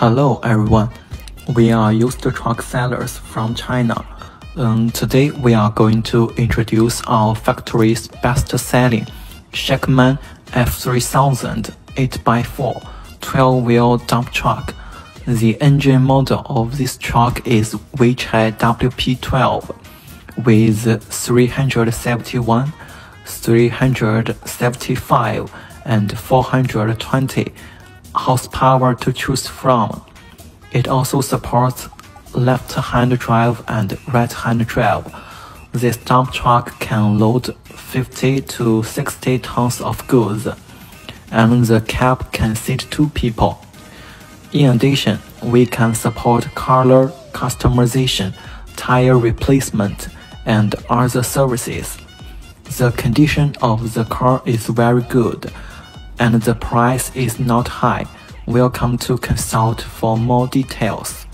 Hello everyone, we are used truck sellers from China. Um, today we are going to introduce our factory's best-selling Shacman F3000 8x4 12-wheel dump truck. The engine model of this truck is Weichai WP12 with 371, 375 and 420 horsepower to choose from. It also supports left-hand drive and right-hand drive. This dump truck can load 50 to 60 tons of goods, and the cab can seat two people. In addition, we can support color customization, tire replacement, and other services. The condition of the car is very good, and the price is not high. Welcome to consult for more details.